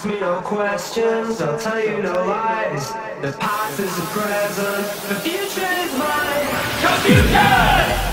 ask me no questions, I'll tell you no lies. The past is the present, the future is mine. Confusion.